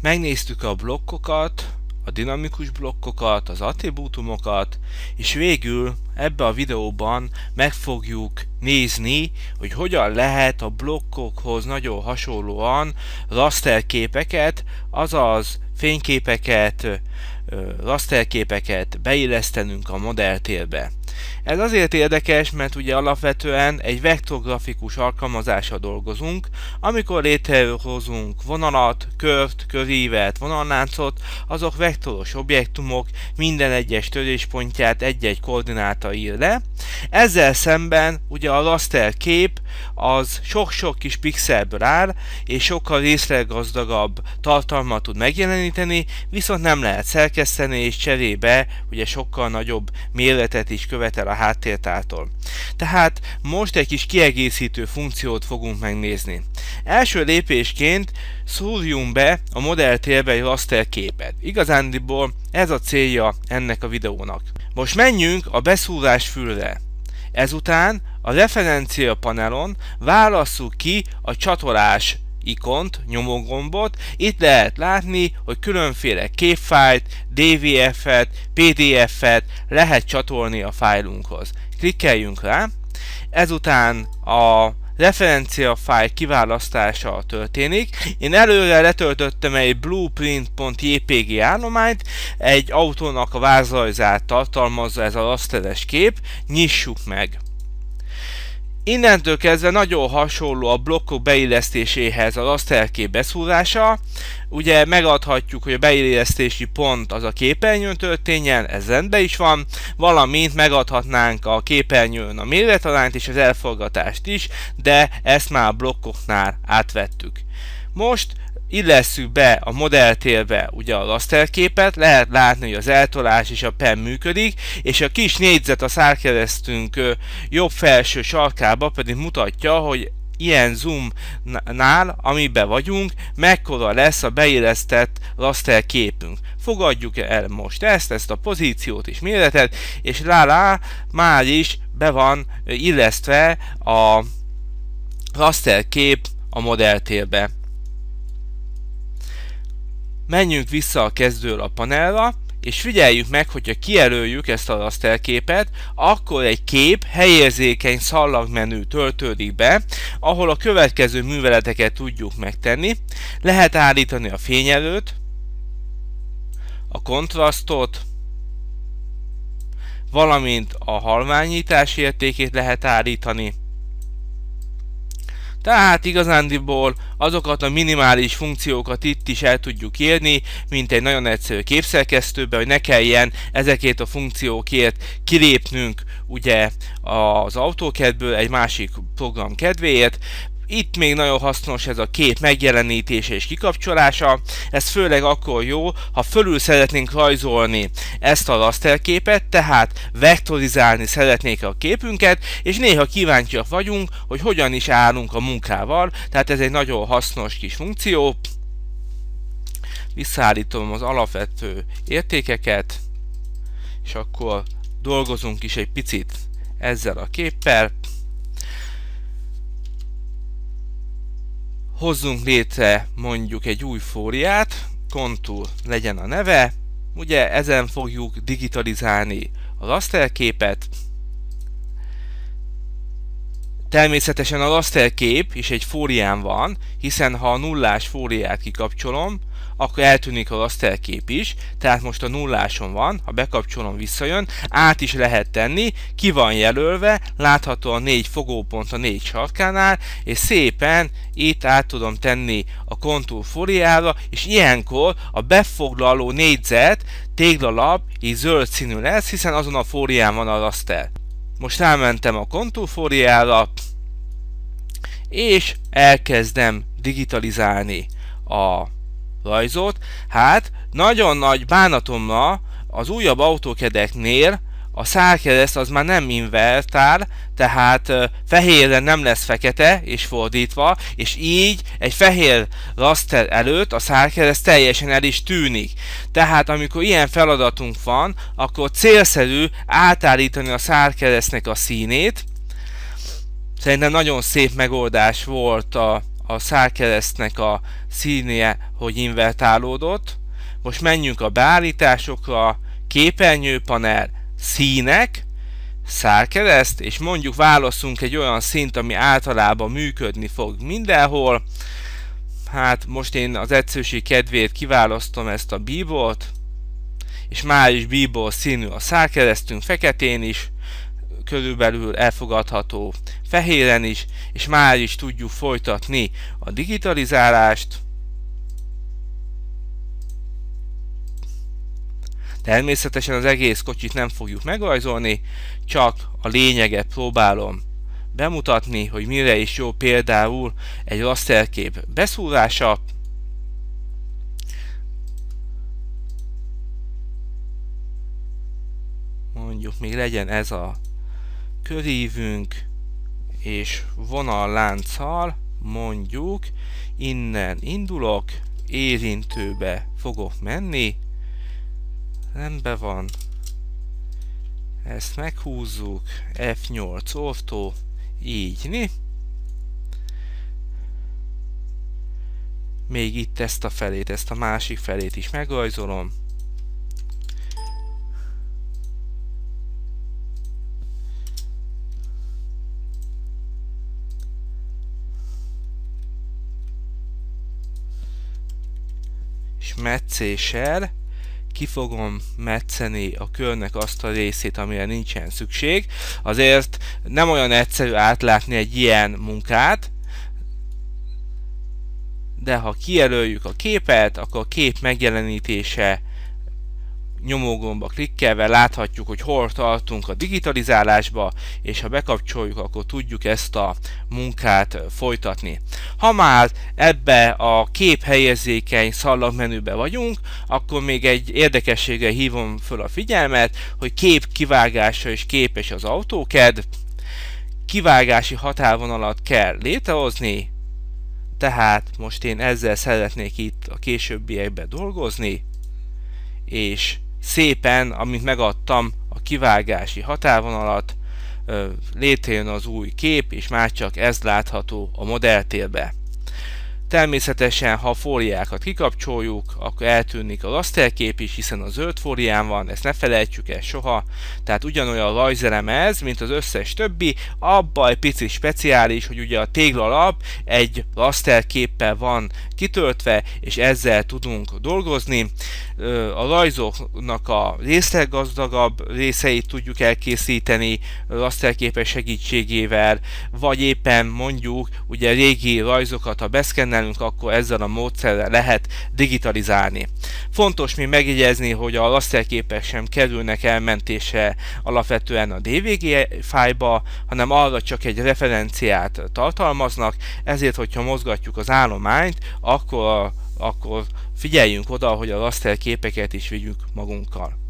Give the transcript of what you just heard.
megnéztük a blokkokat, a dinamikus blokkokat, az attribútumokat, és végül ebbe a videóban meg fogjuk nézni, hogy hogyan lehet a blokkokhoz nagyon hasonlóan rasterképeket, azaz fényképeket, rasterképeket beillesztenünk a modelltérbe. Ez azért érdekes, mert ugye alapvetően egy vektorgrafikus alkalmazással dolgozunk, amikor létrehozunk vonalat, kört, körívet, vonalláncot, azok vektoros objektumok minden egyes töréspontját egy-egy koordináta ír le. Ezzel szemben ugye a raster kép az sok-sok kis pixelből áll, és sokkal részletgazdagabb tartalmat tud megjeleníteni, viszont nem lehet szerkeszteni, és cserébe ugye sokkal nagyobb méretet is követel a háttértártól. Tehát most egy kis kiegészítő funkciót fogunk megnézni. Első lépésként szúrjunk be a modelltérbe egy raster képet. Igazándiból ez a célja ennek a videónak. Most menjünk a beszúrás fülre. Ezután a referencia panelon válasszuk ki a csatolás ikont, nyomógombot. Itt lehet látni, hogy különféle képfájlt, DVF-et, PDF-et lehet csatolni a fájlunkhoz. Klikkeljünk rá, ezután a referencia fájl kiválasztása történik. Én előre letöltöttem egy blueprint.jpg állományt, egy autónak a vázrajzát tartalmazza ez a rasteres kép, nyissuk meg. Innentől kezdve nagyon hasonló a blokkok beillesztéséhez a rasterkép beszúrása. Ugye megadhatjuk, hogy a beillesztési pont az a képernyőn történjen, ez rendben is van, valamint megadhatnánk a képernyőn a méretalányt és az elforgatást is, de ezt már a blokkoknál átvettük. Most illesszük be a modelltérbe ugye a rasterképet, lehet látni, hogy az eltolás és a pen működik, és a kis négyzet a szárkeresztünk jobb felső sarkába pedig mutatja, hogy ilyen zoomnál, amiben vagyunk, mekkora lesz a beillesztett raster képünk. Fogadjuk el most ezt, ezt a pozíciót és méretet, és rá, már is be van illesztve a raster kép a modelltérbe menjünk vissza a kezdőről a és figyeljük meg, hogyha kijelöljük ezt a rasterképet, akkor egy kép helyérzékeny szallagmenü töltődik be, ahol a következő műveleteket tudjuk megtenni. Lehet állítani a fényelőt, a kontrasztot, valamint a halványítás értékét lehet állítani, tehát igazándiból azokat a minimális funkciókat itt is el tudjuk írni, mint egy nagyon egyszerű képszerkesztőbe, hogy ne kelljen ezekért a funkciókért kilépnünk ugye az autókedből egy másik program kedvéért, itt még nagyon hasznos ez a kép megjelenítése és kikapcsolása. Ez főleg akkor jó, ha fölül szeretnénk rajzolni ezt a rasterképet, tehát vektorizálni szeretnék a képünket, és néha kíváncsiak vagyunk, hogy hogyan is állunk a munkával, tehát ez egy nagyon hasznos kis funkció. Visszaállítom az alapvető értékeket, és akkor dolgozunk is egy picit ezzel a képpel. Hozzunk létre mondjuk egy új fóriát, kontur legyen a neve, ugye ezen fogjuk digitalizálni a rasterképet, Természetesen a rasterkép is egy fórián van, hiszen ha a nullás fóriát kikapcsolom, akkor eltűnik a rasterkép is, tehát most a nulláson van, ha bekapcsolom visszajön, át is lehet tenni, ki van jelölve, látható a négy fogópont a négy sarkánál, és szépen itt át tudom tenni a kontúr fóriára, és ilyenkor a befoglaló négyzet téglalap így zöld színű lesz, hiszen azon a fórián van a raster. Most elmentem a kontúrfóriára, és elkezdem digitalizálni a rajzot. Hát, nagyon nagy bánatomra az újabb autókedeknél a szárkereszt az már nem invertál, tehát fehérre nem lesz fekete, és fordítva, és így egy fehér raster előtt a szárkereszt teljesen el is tűnik. Tehát amikor ilyen feladatunk van, akkor célszerű átállítani a szárkeresztnek a színét. Szerintem nagyon szép megoldás volt a, a szárkeresztnek a színje, hogy invertálódott. Most menjünk a beállításokra, képernyőpanel, színek, szárkereszt, és mondjuk válaszunk egy olyan szint, ami általában működni fog mindenhol. Hát most én az egyszerűség kedvéért kiválasztom ezt a bíbolt, és már is bíbol színű a szárkeresztünk feketén is, körülbelül elfogadható fehéren is, és már is tudjuk folytatni a digitalizálást. Természetesen az egész kocsit nem fogjuk megrajzolni, csak a lényeget próbálom bemutatni, hogy mire is jó például egy rasterkép beszúrása. Mondjuk még legyen ez a körívünk, és vonallánccal mondjuk innen indulok, érintőbe fogok menni, rendben van, ezt meghúzzuk, F8 ortó, így, mi? Még itt ezt a felét, ezt a másik felét is megrajzolom. És metszéssel ki fogom metszeni a körnek azt a részét, amire nincsen szükség. Azért nem olyan egyszerű átlátni egy ilyen munkát, de ha kijelöljük a képet, akkor a kép megjelenítése nyomógomba klikkelve láthatjuk, hogy hol tartunk a digitalizálásba, és ha bekapcsoljuk, akkor tudjuk ezt a munkát folytatni. Ha már ebbe a kép helyezékeny szallagmenübe vagyunk, akkor még egy érdekességre hívom föl a figyelmet, hogy kép kivágása is képes az AutoCAD, kivágási határvonalat kell létrehozni, tehát most én ezzel szeretnék itt a későbbiekben dolgozni, és szépen, amit megadtam a kivágási határvonalat, létrejön az új kép, és már csak ez látható a modelltérbe. Természetesen, ha a fóliákat kikapcsoljuk, akkor eltűnik a rasterkép is, hiszen a zöld fólián van, ezt ne felejtsük el soha. Tehát ugyanolyan rajzelem ez, mint az összes többi, abba egy pici speciális, hogy ugye a téglalap egy rasterképpel van kitöltve, és ezzel tudunk dolgozni. A rajzoknak a részletgazdagabb részeit tudjuk elkészíteni rasterképes segítségével, vagy éppen mondjuk ugye régi rajzokat, ha beszkennel csinálunk, akkor ezzel a módszerrel lehet digitalizálni. Fontos még megjegyezni, hogy a rasterképek sem kerülnek elmentése alapvetően a DVG fájba, hanem arra csak egy referenciát tartalmaznak, ezért, hogyha mozgatjuk az állományt, akkor, akkor figyeljünk oda, hogy a raster képeket is vigyünk magunkkal.